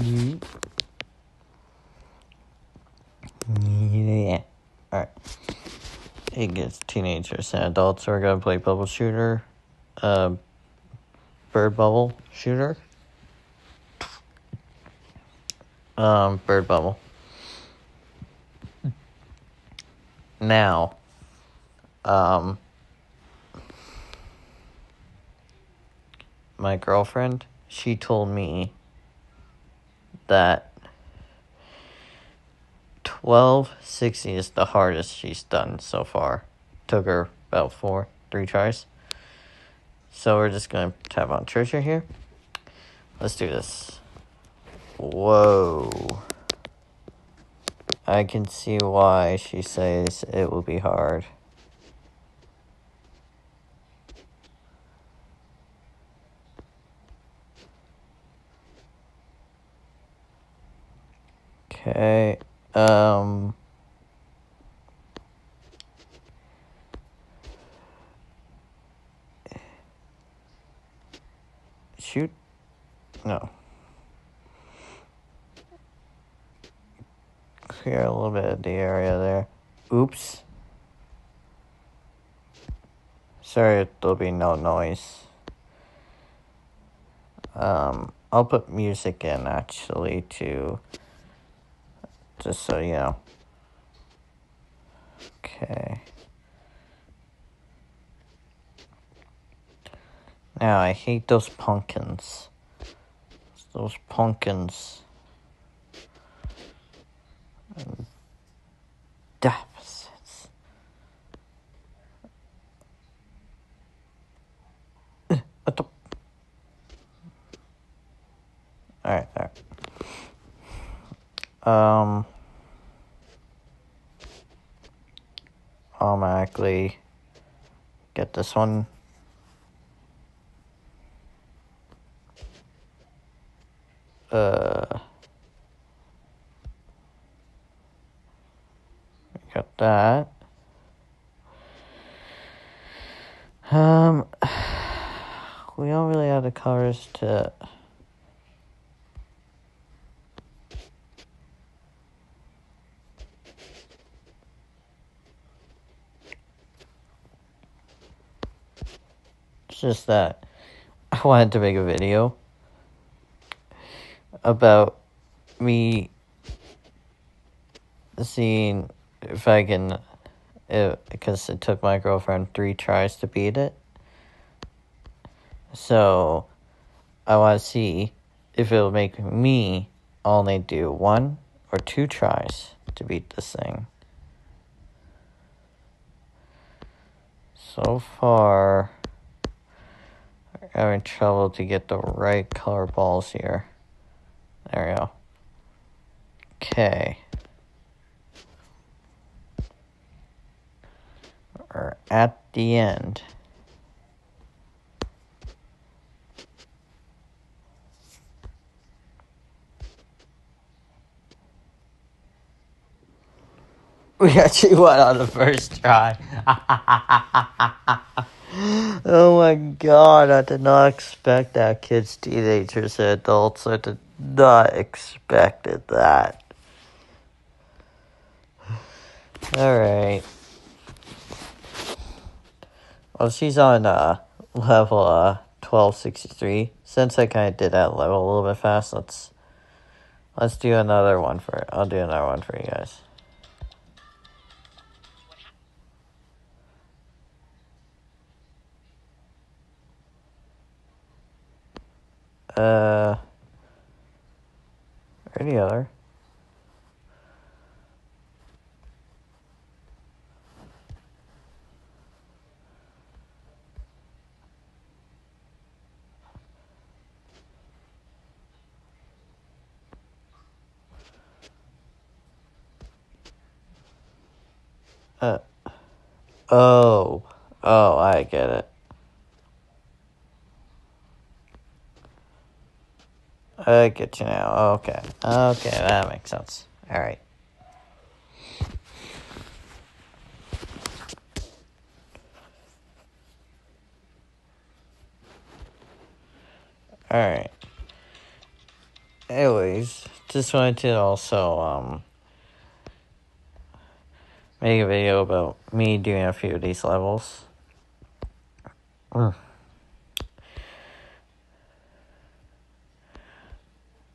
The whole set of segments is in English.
Yeah. Alright. It gets teenagers and adults are gonna play bubble shooter. Uh, bird bubble shooter. Um, bird bubble. Now, um, my girlfriend, she told me that 1260 is the hardest she's done so far. Took her about four, three tries. So we're just gonna tap on treasure here. Let's do this. Whoa. I can see why she says it will be hard. Okay. Um shoot. No. Clear a little bit of the area there. Oops. Sorry, there'll be no noise. Um, I'll put music in actually to just so you know. Okay. Now I hate those pumpkins. Those pumpkins. And deficits. Uh, What the? Alright, alright. Um. Automatically get this one. Uh. Got that. Um, we don't really have the colors to. Just that I wanted to make a video about me seeing if I can, it, because it took my girlfriend three tries to beat it. So I want to see if it'll make me only do one or two tries to beat this thing. So far, having trouble to get the right color balls here. There we go. Okay. We're at the end. We actually won on the first try. oh my god, I did not expect that. Kids, teenagers, and adults. I did not expected that. Alright. Well, she's on uh, level uh, 1263. Since I kind of did that level a little bit fast, let's let's do another one for I'll do another one for you guys. Uh, any other? Uh, oh, oh, I get it. I get you now. Okay, okay, that makes sense. All right. All right. anyways, just wanted to also um make a video about me doing a few of these levels. Mm.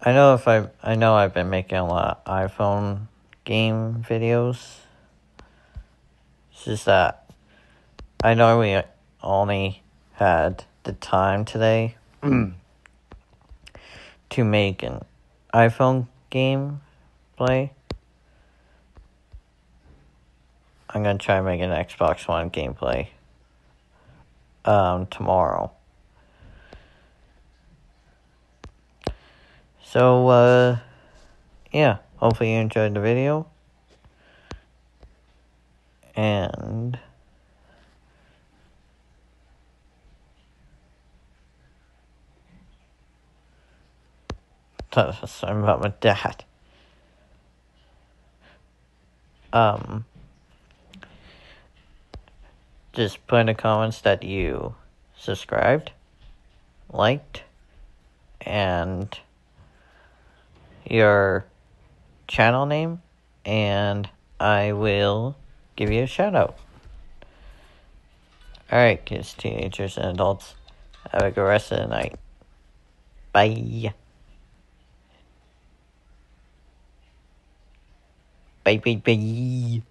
I know if I I know I've been making a lot of iPhone game videos. It's just that I know we only had the time today to make an iPhone game play. I'm gonna try and make an Xbox One gameplay um, tomorrow. So, uh, yeah, hopefully you enjoyed the video. And. Sorry about my dad. Um, just put in the comments that you subscribed, liked, and your channel name, and I will give you a shout out. Alright, kids, teenagers, and adults, have a good rest of the night. Bye. Bye, bye, bye.